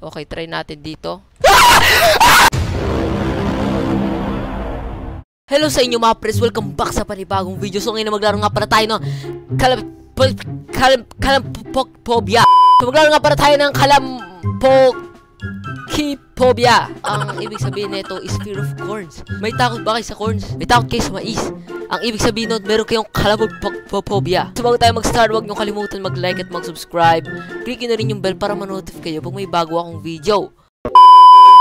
Okay, try natin dito. Hello sa inyo mga pres, welcome back sa panibagong video. So ngayon maglaro nga pala tayo ng kalam... po- kalam... kalampokphobia. So maglaro nga pala tayo ng kalampokphobia. Ang ibig sabihin nito is fear of corns. May takot ba kayo sa corns? May takot kayo sa mais? Ang ibig sabihin nun, meron kayong kalampokphobia. So bago tayo mag-start, huwag nyo kalimutan mag-like at mag-subscribe. Click na rin yung bell para ma-notify kayo pag may bago akong video.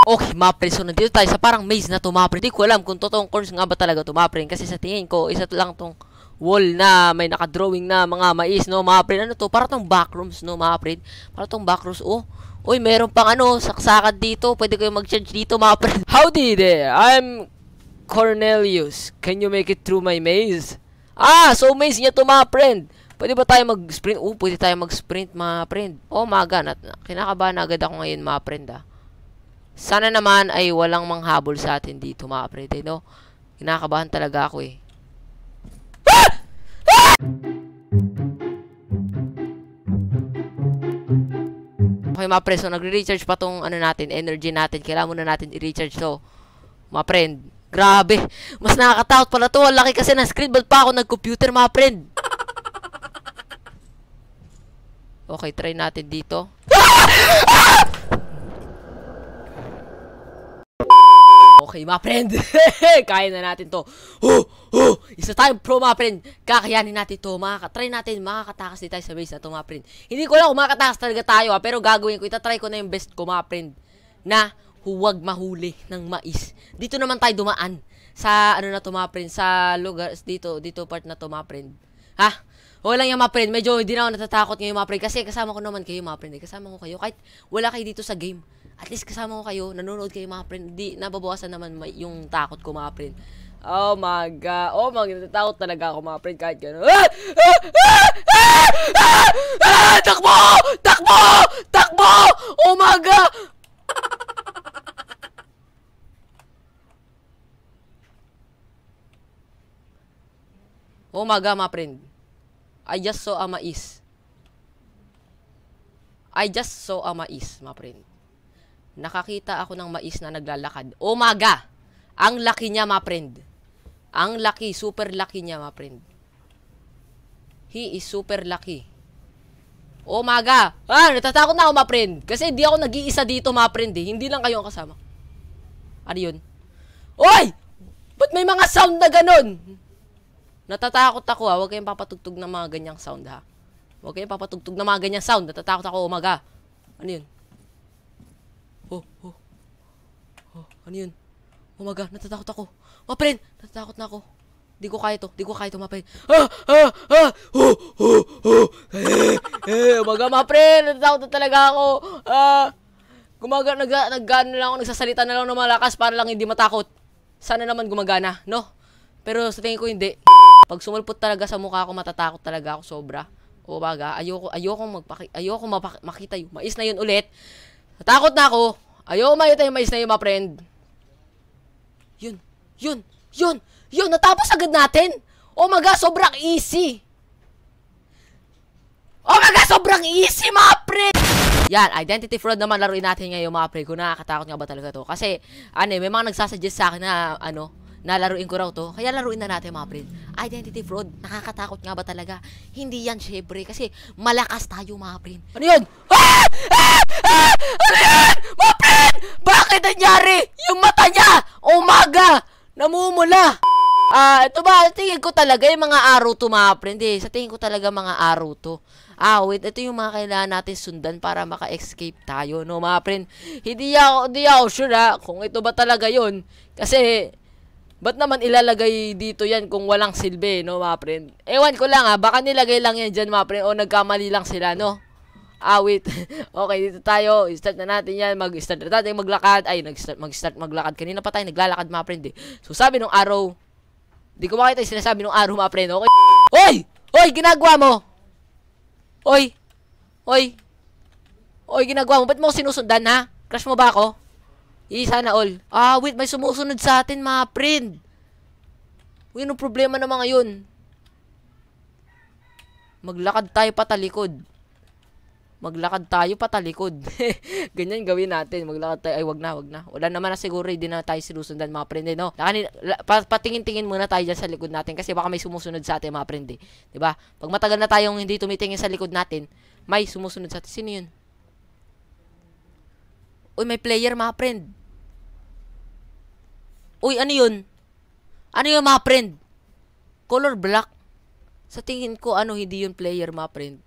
Okay, mga pre, so nandito tayo sa parang maze na to, mga pre. Hindi ko alam kung totoong corns nga ba talaga to, mga pre. Kasi sa tingin ko, isa lang tong wall na may nakadrawing na mga mais, no, mga pre. Ano to? Para tong backrooms, no, mga pre. Para tong backrooms, oh. Uy, meron pang ano, saksakan dito. Pwede kayo mag-charge dito, mga pre. Howdy there, I'm Cornelius. Can you make it through my maze? Ah, so maze niya to, mga friend. Pwede ba tayo mag-sprint? Oh, pwede tayo mag-sprint, mga friend. Oh, maga. Kinakabahan agad ako ngayon, mga friend, ah. Sana naman ay walang manghabol sa atin dito mga prede, no? Kinakabahan talaga ako eh. Okay mga pre, so nagre-recharge pa tong ano natin, energy natin. Kailangan muna natin i-recharge to. Mga friend, grabe. Mas nakakatakot pala to. Ang laki kasi ng screen. Ba't pa ako nag-computer mga friend? Okay, try natin dito. Okay, mga friend. Kaya na natin to. Oh, oh, isa tayong pro, mga friend. Kakayanin natin to. Makaka-try natin. Makakatakas din tayo sa base na to, mga friend. Hindi ko lang makakatakas talaga tayo, ha, pero gagawin ko. Itatry ko na yung best ko, mga friend. Na huwag mahuli ng mais. Dito naman tayo dumaan. Sa, ano na to, mga friend. Sa lugar, dito, dito part na to, mga friend. Ha? Okay lang yan, mga friend. Medyo hindi na ako natatakot ngayon, mga friend. Kasi kasama ko naman kayo, mga friend. Kasama ko kayo. Kahit wala kayo dito sa game. At least kasama ko kayo. Nanonood kayo, mga friend. Di, nababawasan naman yung takot ko, mga friend. Oh my God. Oh my God. Natatakot talaga ako, mga friend. Kahit gano'n. Ah! Ah! Ah! Ah! Ah! Ah! Takbo! Takbo! Takbo! Oh my God! Oh my God, mga friend. I just saw a mais. I just saw a mais, mga friend. Nakakita ako ng mais na naglalakad. Oh maga! Ang laki niya, mga friend. Ang laki, super laki niya, mga friend. He is super lucky. Oh maga! Ah, natatakot na ako, mga friend. Kasi hindi ako nag-iisa dito, mga friend. Eh. Hindi lang kayo ang kasama. Ano yun? Oy! Ba't may mga sound na ganun? Natatakot ako ha. Huwag kayong papatugtog ng mga ganyang sound ha. Huwag kayong papatugtog ng mga ganyang sound. Natatakot ako umaga. Ano yun? Oh, oh. Oh, ano yun? Umaga, natatakot ako. Mga friend, natatakot na ako. Di ko kaya to. Di ko kaya to, mga friend. Ah! Ah! Ah! Oh! Oh! Oh! Eh! Eh! Umaga, mga friend. Natatakot na talaga ako. Ah! Gumaga, nag, nag, ano lang ako, nagsasalita na lang ng malakas para lang hindi matakot. Sana naman gumagana, no? Pero sa tingin ko hindi. Pag sumulpot talaga sa mukha ko, matatakot talaga ako sobra. O baga, ayoko, ayoko magpaki, ayoko mapaki, makita yung mais na yun ulit. Natakot na ako. Ayoko makita yung mais na yun, my friend. Yun, yun, yun, yun, natapos agad natin. Oh my God, sobrang easy. Oh my God, sobrang easy, mga pre! Yan, identity fraud naman laruin natin ngayon, mga pre. Kung nakakatakot nga ba talaga to. Kasi, ano eh, may mga nagsasuggest sa akin na, ano, na laruin ko raw to. Kaya laruin na natin, mga pre. Identity fraud, nakakatakot nga ba talaga? Hindi yan, syempre. Kasi, malakas tayo, mga pre. Ano yun? Ah! Ah! Ah! Ano yan? Mga pre! Bakit nangyari? Yung mata niya! Umaga! Namumula! Ah, ito ba? Tingin ko talaga yung mga araw to, mga friend. Eh. Sa tingin ko talaga mga araw to. Ah, wait. Ito yung mga kailangan natin sundan para maka-escape tayo, no, mga friend. Hindi ako, hindi ako sure, ha, kung ito ba talaga yun. Kasi, ba't naman ilalagay dito yan kung walang silbi, no, mga friend? Ewan ko lang, ha. Baka nilagay lang yan dyan, mga friend. O nagkamali lang sila, no? Ah, okay, dito tayo. I-start na natin yan. Mag-start na natin maglakad. Ay, nag-start, mag-start maglakad. Kanina pa tayo naglalakad, mga friend, eh. So, sabi nung araw, Di ko makita yung sinasabi nung araw, mga pre, okay? Hoy! Hoy! Ginagawa mo! Hoy! Hoy! Hoy, ginagawa mo. Ba't mo sinusundan, ha? Crush mo ba ako? Isa na all. Ah, wait, may sumusunod sa atin, mga friend. Uy, anong problema na mga yun? Maglakad tayo patalikod. Maglakad tayo patalikod. Ganyan gawin natin. Maglakad tayo. Ay, wag na, wag na. Wala naman na siguro, hindi na tayo sinusundan mga prende, no? Lakani, la- pa, patingin-tingin muna tayo dyan sa likod natin kasi baka may sumusunod sa atin mga prende. 'Di ba? Pag matagal na tayong hindi tumitingin sa likod natin, may sumusunod sa atin. Sino yun? Uy, may player mga friend. Uy, ano yun? Ano yun mga friend? Color black. Sa tingin ko, ano, hindi yun player mga friend.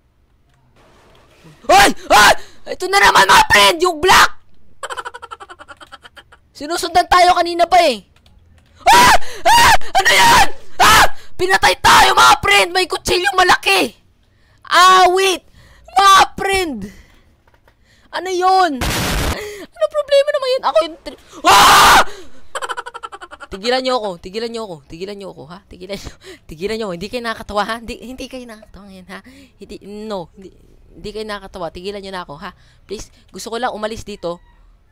Ay! Ay! Ito na naman mga friend! Yung black! Sinusundan tayo kanina pa eh. Ah! Ah! Ano yan? Ah! Pinatay tayo mga friend! May kutsilyong malaki! Ah, wait! Mga friend! Ano yun? Ano problema naman yun? Ako yung... Ah! Tigilan niyo ako, tigilan niyo ako, tigilan niyo ako, ha? Tigilan niyo, tigilan niyo. Hindi kayo nakakatawa, ha? Hindi, hindi kayo nakakatawa ngayon, ha? Hindi, no, hindi, hindi kayo nakakatawa. Tigilan niyo na ako, ha? Please, gusto ko lang umalis dito,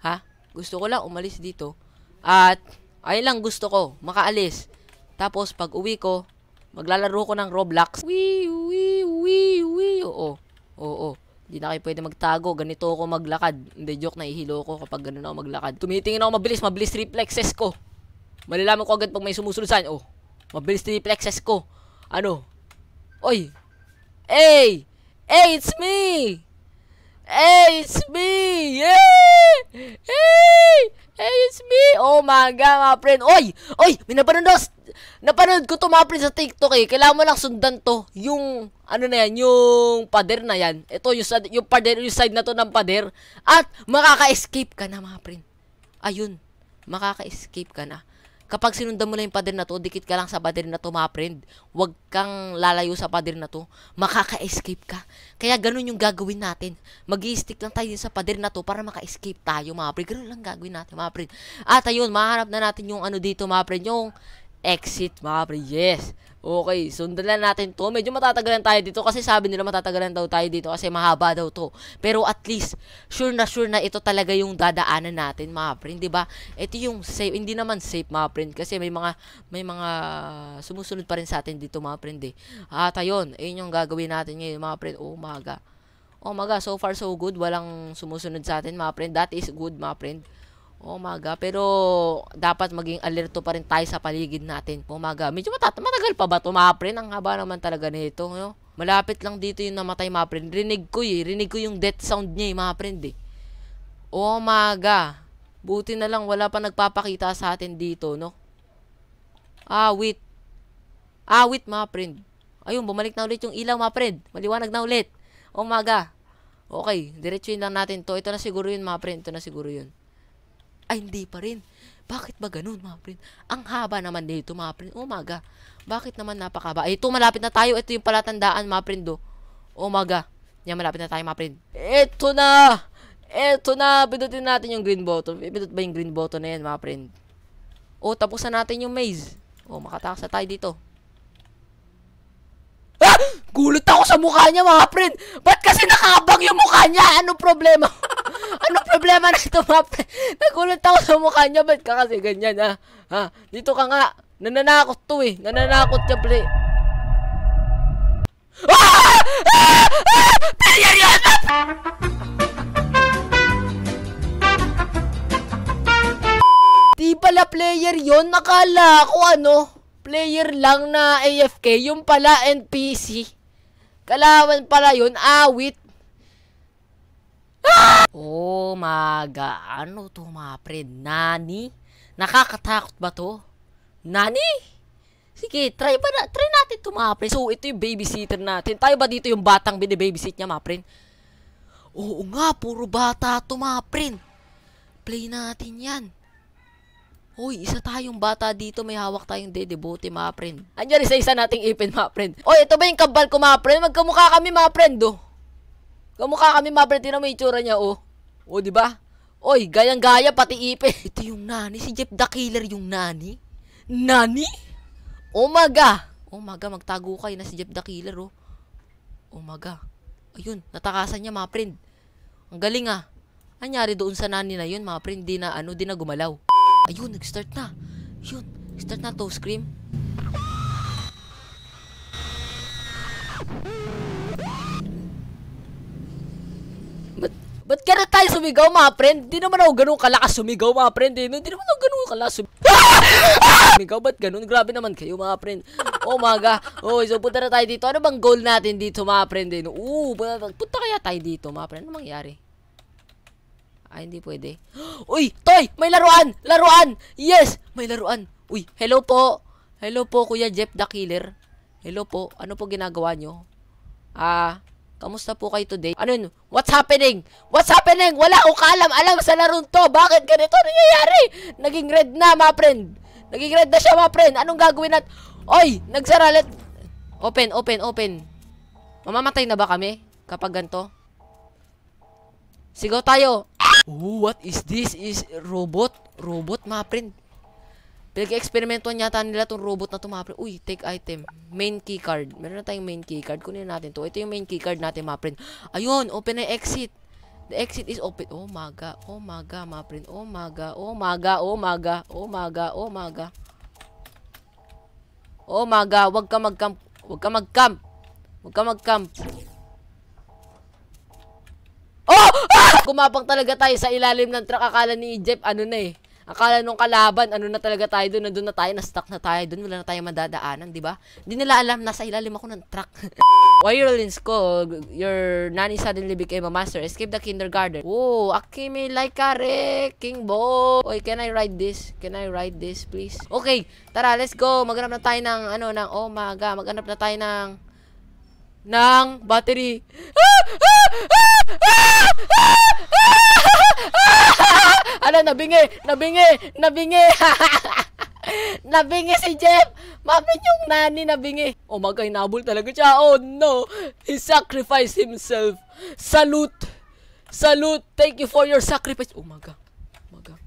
ha? Gusto ko lang umalis dito. At, ayun lang gusto ko, makaalis. Tapos, pag uwi ko, maglalaro ko ng Roblox. Wee, wee, wee, wee. Oo, oo. Hindi na kayo pwede magtago. Ganito ako maglakad. Hindi, joke, nahihilo ko kapag ganun ako maglakad. Tumitingin ako mabilis, mabilis reflexes ko. Malalaman ko agad pag may sumusunod sa. Oh, mabilis reflexes ko. Ano? Oy! Hey! Hey, it's me! Hey, it's me! Yeah! Hey! Hey, it's me! Oh my God, mga friend. Oy! Oy! May napanood s- Napanood ko to mga friend sa TikTok eh. Kailangan mo lang sundan to. Yung, ano na yan, yung pader na yan. Ito, yung, yung pader, yung side na to ng pader. At, makaka-escape ka na mga friend. Ayun. Makaka-escape ka na. Kapag sinundan mo na yung pader na to, dikit ka lang sa pader na to, mga friend. Huwag kang lalayo sa pader na to. Makaka-escape ka. Kaya ganun yung gagawin natin. mag stick lang tayo sa pader na to para maka-escape tayo, mga friend. Ganun lang gagawin natin, mga friend. At ayun, mahanap na natin yung ano dito, mga friend. Yung exit, mga friend. Yes. Okay, sundan natin to. Medyo matatagalan tayo dito kasi sabi nila matatagalan daw tayo dito kasi mahaba daw to. Pero at least, sure na sure na ito talaga yung dadaanan natin, mga friend, 'di ba? Ito yung safe, hindi naman safe, mga friend, kasi may mga may mga sumusunod pa rin sa atin dito, mga friend. Eh. At ayun, ayun yung gagawin natin ngayon, mga friend. Oh, maga. Oh, maga, so far so good. Walang sumusunod sa atin, mga friend. That is good, mga friend. Umaga. Pero, dapat maging alerto pa rin tayo sa paligid natin. Umaga. Medyo matat matagal pa ba ito, mga friend? Ang haba naman talaga nito. No? Malapit lang dito yung namatay, mga friend. Rinig ko eh. Rinig ko yung death sound niya, eh, mga friend eh. Umaga. Buti na lang wala pa nagpapakita sa atin dito, no? Ah, wait. Ah, wait, mga friend. Ayun, bumalik na ulit yung ilaw, mga friend. Maliwanag na ulit. Umaga. Okay, diretsuin lang natin to. Ito na siguro yun, mga friend. Ito na siguro yun. Ay, hindi pa rin. Bakit ba ganun, mga friend? Ang haba naman dito, mga friend. Umaga. Bakit naman napakaba? Ito, malapit na tayo. Ito yung palatandaan, mga friend, do. Umaga. Yan, malapit na tayo, mga friend. Ito na! Ito na! Pindutin natin yung green button. Pindutin ba yung green button na yan, mga friend? O, tapos na natin yung maze. O, makatakas na tayo dito. Ah! Gulat ako sa mukha niya, mga friend. Ba't kasi nakabang yung mukha niya? Ano problema? ano problema na ito, mga friend? Nagulat ako sa mukha niya. Ba't ka kasi ganyan, ha? Ha? Dito ka nga. Nananakot to, eh. Nananakot ka, pre. Ah! Ah! Ah! Yan! Di pala player yon Nakala ko ano, player lang na AFK. Yung pala NPC. Kalaban pala yun, awit. Oh, maga. Ano to, mga pre? Nani? Nakakatakot ba to? Nani? Sige, try ba na, try natin to, mga pre. So, ito yung babysitter natin. Tayo ba dito yung batang binibabysit niya, mga pre? Oo nga, puro bata to, mga pre. Play natin yan. Hoy, isa tayong bata dito, may hawak tayong dedebote, mga friend. Andiyan isa isa nating ipin, mga friend. Hoy, ito ba yung kabal ko, mga friend? Magkamukha kami, mga friend, oh. Kamukha kami, mga friend. Tingnan mo itsura niya, oh. Oh, di ba? Oy, gayang-gaya, pati ipin. Ito yung nani, si Jeff the Killer yung nani. Nani? Umaga. Umaga, magtago kayo na si Jeff the Killer, oh. Umaga. Ayun, natakasan niya, mga friend. Ang galing, ah. Anyari doon sa nani na yun, mga friend, di na, ano, di na gumalaw. Ayun, nag-start na. Yun, start na to, scream. Ba't ganun tayo sumigaw, mga friend? Di naman ako ganun kalakas sumigaw, mga friend. Eh. Di naman ako ganun kalakas sumigaw. sumigaw, ba't ganun? Grabe naman kayo, mga friend. Oh, maga. Oh, so punta na tayo dito. Ano bang goal natin dito, mga friend? Eh? Oo, punta, punta kaya tayo dito, mga friend. Ano mangyari? Ay, hindi pwede. Uy, Toy! May laruan! Laruan! Yes! May laruan. Uy, hello po. Hello po, Kuya Jeff the Killer. Hello po. Ano po ginagawa nyo? Ah, kamusta po kayo today? Ano yun? What's happening? What's happening? Wala akong kaalam alam sa larong to. Bakit ganito nangyayari? Naging red na, mga friend. Naging red na siya, mga friend. Anong gagawin natin? Oy, nagsara let. Open, open, open. Mamamatay na ba kami kapag ganito? Sigaw tayo. Oh, what is this? Is robot? Robot, mga friend. Pinag-experimentuhan yata nila tong robot na to. Uy, take item. Main key card. Meron na tayong main key card. Kunin natin to. Ito yung main key card natin, friend. Ayun, open na exit. The exit is open. Oh, maga. Oh, maga, friend. Oh, maga. Oh, maga. Oh, maga. Oh, maga. Oh, maga. Oh, maga. Huwag ka mag-camp. Huwag ka mag-camp. Huwag ka mag-camp. Oh! Ah! Kumapang talaga tayo sa ilalim ng truck. Akala ni Jeff, ano na eh. Akala nung kalaban, ano na talaga tayo doon, nandun na tayo, na-stuck na tayo doon, wala na tayo madadaanan, di ba? Hindi nila alam, nasa ilalim ako ng truck. While you're in school, your nanny suddenly became a master. Escape the kindergarten. Oh, Akime Laikare, King Bo. Oy, can I ride this? Can I ride this, please? Okay, tara, let's go. Maghanap na tayo ng, ano, ng, oh my god, maghanap na tayo ng, ng battery. Ah! ano, nabingi, nabingi, nabingi. nabingi si Jeff. Mapit yung nani nabingi. Oh, magkainabol talaga siya. Oh, no. He sacrificed himself. Salute. Salute. Thank you for your sacrifice. Oh, maga. Maga.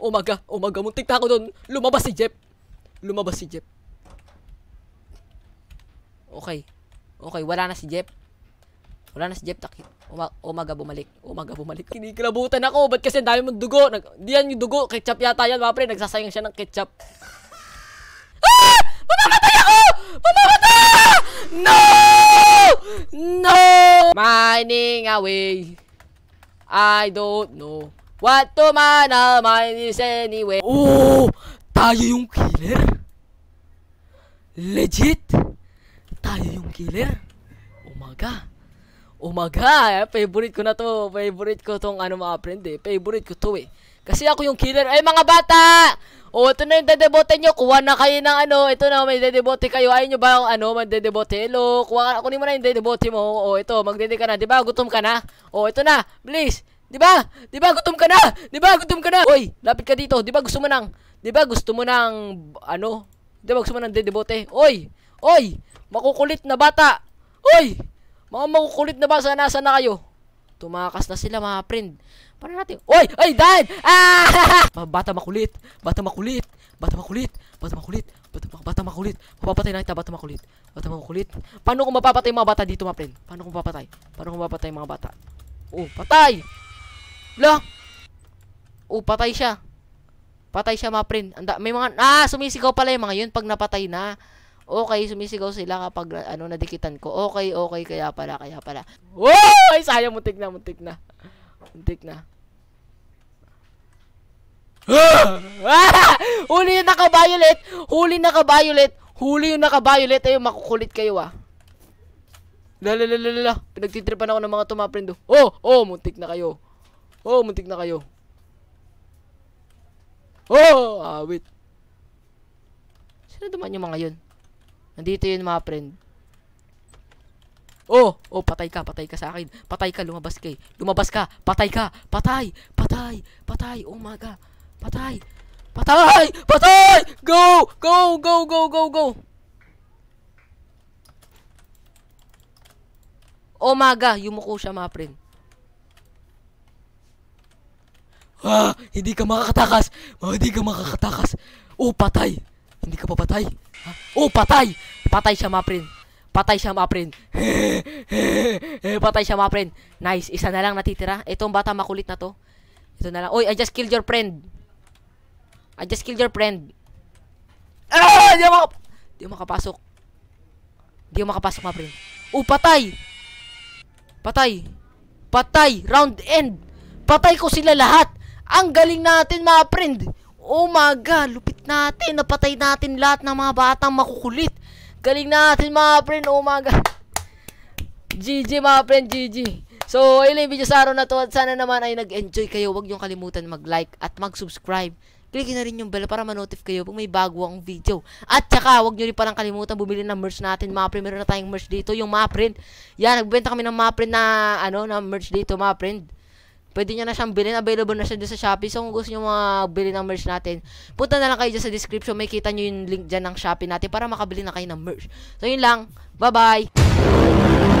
Oh, maga. Oh, maga. Muntik na ako doon. Lumabas si Jeff. Lumabas si Jeff. Okay. Okay, wala na si Jeff. Wala na si Jeff. Takip. Uma umaga bumalik. Umaga bumalik. Kinikilabutan ako. Ba't kasi dami mong dugo? Nag di yan yung dugo. Ketchup yata yan, mga. Nagsasayang siya ng ketchup. Ah! Mamamatay ako! Mamamatay! No! No! Mining away. I don't know. What to man mine is anyway. Oh! Tayo yung killer? Legit? Tayo yung killer? Umaga. Umaga. Eh, favorite ko na to. Favorite ko tong ano mga friend eh. Favorite ko to eh. Kasi ako yung killer. Ay mga bata! O, ito na yung dedebote nyo. Kuha na kayo ng ano. Ito na, may dedebote kayo. Ayaw nyo ba yung ano, magdedebote? Hello, kuha ka, kunin mo na yung dedebote mo. O, ito, magdede ka na. Di ba, gutom ka na? O, ito na. Please. Di ba? Di ba, gutom ka na? Di ba, gutom ka na? Oy, lapit ka dito. Di ba, gusto mo nang, di ba, gusto mo nang, ano? Di ba, gusto mo nang dedebote? Oy! Oy! Makukulit na bata! Oy! Mga makukulit na bata, nasa na kayo? Tumakas na sila mga friend. Paano natin? Oy! Ay, dad! Ah! bata makulit. Bata makulit. Bata makulit. Bata makulit. Bata, bata makulit. Mapapatay na kita, bata makulit. Bata makulit. Paano kung mapapatay mga bata dito, mga friend? Paano kung mapapatay? Paano kung mapapatay mga bata? Oh, patay! La! Oh, patay siya. Patay siya, mga friend. Anda, may mga, ah, sumisigaw pala yung mga yun pag napatay na. Okay, sumisigaw sila kapag ano nadikitan ko. Okay, okay, kaya pala, kaya pala. Oh! Ay, sayang, muntik na, muntik na. Muntik na. Ah! Huli yung naka-violet! Huli naka-violet! Huli yung naka-violet! Ayun, makukulit kayo ah. Lalalala. Pinagtitripan ako ng mga tumaprendo. Oh! Oh! Muntik na kayo. Oh! Muntik na kayo. Oh! Wait. Sino duman yung mga yun? Nandito yun mga friend. Oh, oh, patay ka, patay ka sa akin. Patay ka, lumabas ka. eh. Lumabas ka, patay ka. Patay, patay, patay. Oh my god. Patay. Patay! Patay! Go! Go, go, go, go, go. Oh my god, yumuko siya mga friend. Ah, hindi ka makakatakas. Oh, hindi ka makakatakas. Oh, patay. Hindi ka pa Oh, patay. Patay siya mga friend. Patay siya mga friend. Patay siya mga friend. Nice. Isa na lang natitira. Itong bata makulit na to. Ito na lang. Oy, I just killed your friend. I just killed your friend. Ah! Di ako, di ako makapasok. Di ako makapasok mga friend. Oh, patay. Patay. Patay. Round end. Patay ko sila lahat. Ang galing natin, mga friend. Oh my God, lupit natin. Napatay natin lahat ng mga batang makukulit. Galing natin, mga friend. Oh my God. GG, mga friend, GG. So, ayun yung video sa araw na to. At sana naman ay nag-enjoy kayo. Huwag nyo kalimutan mag-like at mag-subscribe. Click na rin yung bell para ma-notify kayo pag may bago akong video. At saka, huwag nyo rin parang kalimutan bumili ng merch natin, mga friend. Meron na tayong merch dito, yung mga friend. Yan, nagbenta kami ng mga friend na, ano, na merch dito, mga friend. Pwede nyo na siyang bilhin. Available na siya dito sa Shopee. So, kung gusto nyo mga bilhin ng merch natin, punta na lang kayo dyan sa description. May kita nyo yung link dyan ng Shopee natin para makabili na kayo ng merch. So, yun lang. Bye-bye!